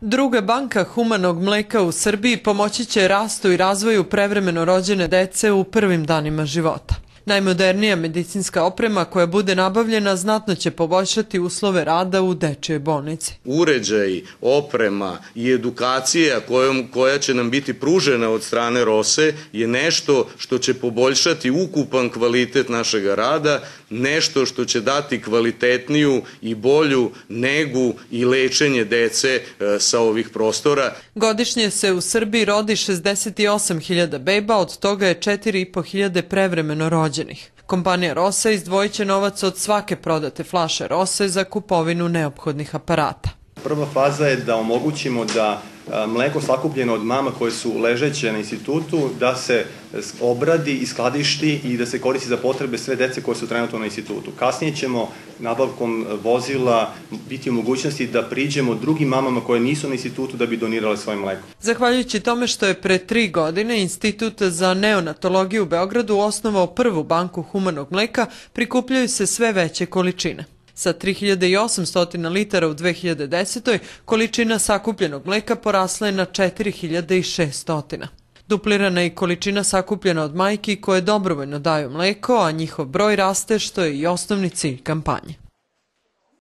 Druga banka humanog mleka u Srbiji pomoći će rastu i razvoju prevremeno rođene dece u prvim danima života. Najmodernija medicinska oprema koja bude nabavljena znatno će poboljšati uslove rada u dečjoj bolnici. Uređaj, oprema i edukacija kojom, koja će nam biti pružena od strane ROSE je nešto što će poboljšati ukupan kvalitet našeg rada, nešto što će dati kvalitetniju i bolju negu i lečenje dece e, sa ovih prostora. Godišnje se u Srbiji rodi 68.000 beba, od toga je 4.500 prevremeno rođene rođenih. Kompanija Rose izdvojit će novac od svake prodate flaše Rose za kupovinu neophodnih aparata. Prva faza je da omogućimo da mleko sakupljeno od mama koje su ležeće na institutu, da se obradi i skladišti i da se koristi za potrebe sve dece koje su trenutno na institutu. Kasnije ćemo nabavkom vozila biti u mogućnosti da priđemo drugim mamama koje nisu na institutu da bi donirale svoje mleko. Zahvaljujući tome što je pre tri godine Institut za neonatologiju u Beogradu osnovao prvu banku humanog mleka, prikupljaju se sve veće količine. Sa 3800 litara u 2010. količina sakupljenog mleka porasla je na 4600. Duplirana je količina sakupljena od majki koje dobrovoljno daju mleko, a njihov broj raste što je i osnovni cilj kampanje.